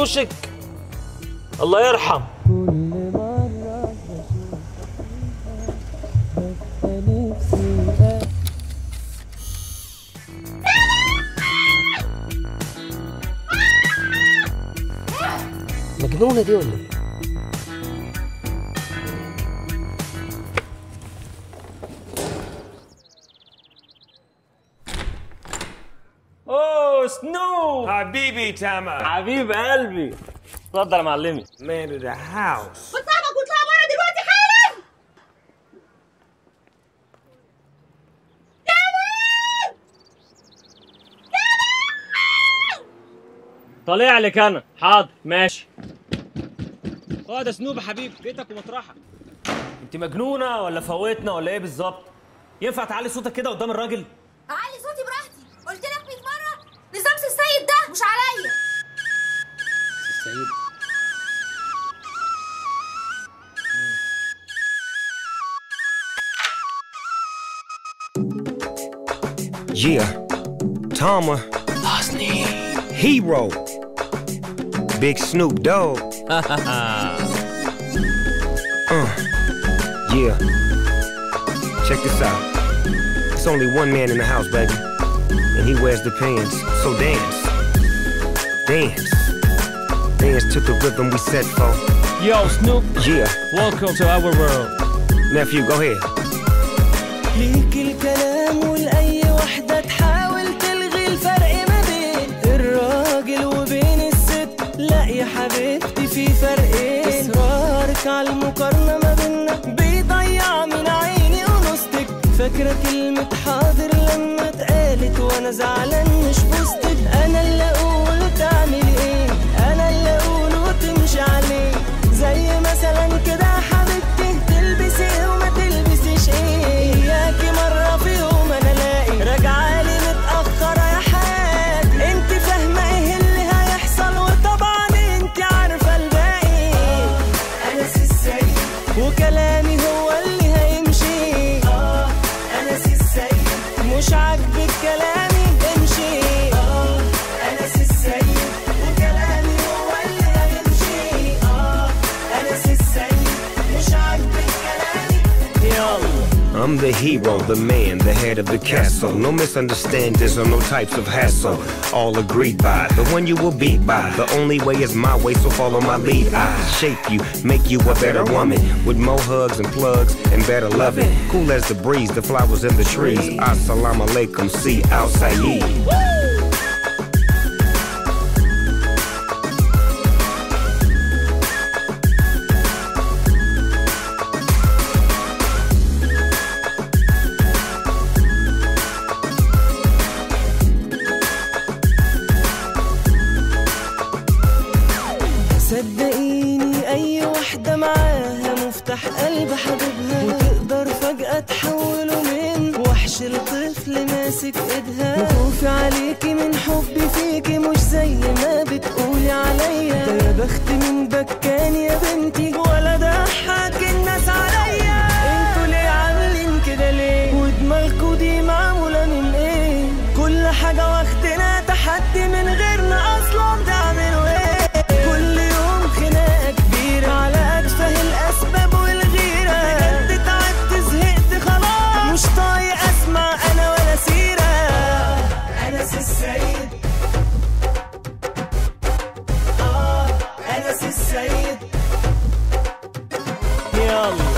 وشك الله يرحم مجنونة دي ولا إيه؟ حبيبي تامر حبيب قلبي. اتفضل يا معلمي. Of the house. بصاحبك واطلع بره دلوقتي حالا! طالع لك أنا. حاضر. ماشي. اقعد يا سنوب يا حبيبي. بيتك ومطرحك. انت مجنونة ولا فوتنا ولا إيه بالظبط؟ ينفع تعلي صوتك كده قدام الراجل؟ أعلي صوتي براحتي مش عليا السيد Yeah, Tama. Hero. Big Snoop Dogg. uh, yeah. Check this out. It's only one man in the house, baby. And he wears the pants. So dance. Dance. Dance to the rhythm we set for. Yo Snoop Yeah. welcome to our world Nephew, go ahead. ليك الكلام ولأي واحدة تحاول تلغي الفرق ما بين الراجل وبين الست لا يا حبيبتي في فرقين إصرارك على المقارنة ما بينا بيضيع من عيني ونصتك فاكرة كلمة حاضر لما اتقالت وأنا زعلان مش بوستك Bırak bir gelen I'm the hero, the man, the head of the castle. No misunderstandings or no types of hassle. All agreed by the one you will beat by. The only way is my way, so follow my lead. I shape you, make you a better woman. With more hugs and plugs and better loving. Cool as the breeze, the flowers and the trees. Assalamu alaikum, see outside. ايدها وخوفي عليكي من حبي فيكي مش زي ما بتقولي عليا. ده يا بخت من Williams.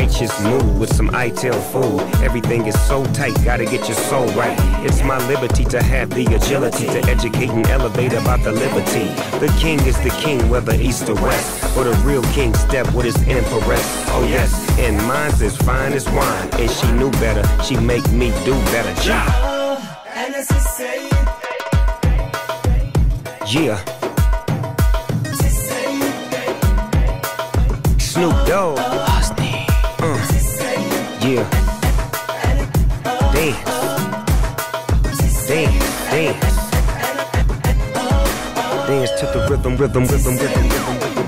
righteous mood with some Ital food. Everything is so tight, gotta get your soul right. It's my liberty to have the agility to educate and elevate about the liberty. The king is the king, whether east or west, or the real king step with his empress. Oh yes, and mine's as fine as wine, and she knew better. She make me do better. Ja. Yeah. Snoop Dogg. Uh, yeah. Dance. Dance, dance. Dance to the rhythm, rhythm, rhythm, rhythm, rhythm, rhythm.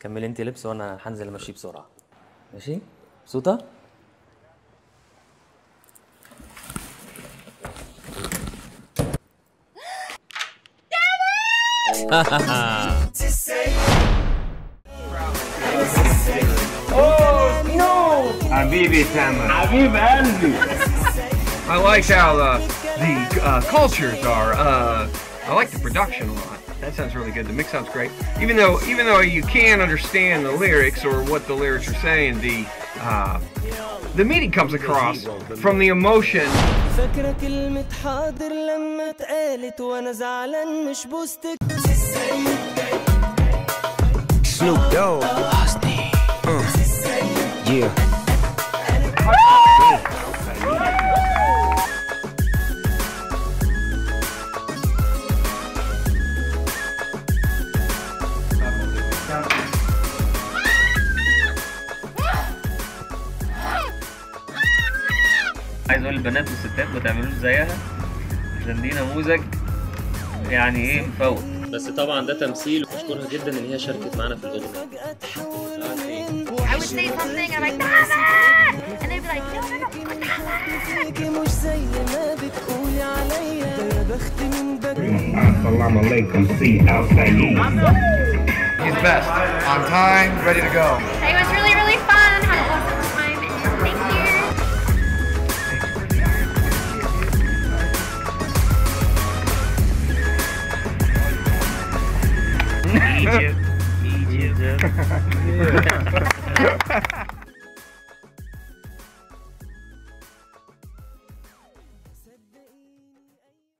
كملي انت لبس وانا هنزل امشي بسرعه ماشي مبسوطه Habibi Tama. I like how uh, the uh, cultures are. Uh, I like the production a lot. That sounds really good. The mix sounds great. Even though, even though you can't understand the lyrics or what the lyrics are saying, the uh, the meaning comes across from the emotion. فاكرة كلمة حاضر لما اتقالت وانا زعلان مش بوستك Snoop Dogg. عايز أقول للبنات والستات ما تعملوش زيها عشان دي نموذج يعني إيه مفوق. بس طبعا ده تمثيل واشكرها جدا إن هي شاركت معانا في الاغنيه فجأة تحول من I would say something, Egypt. Egypt.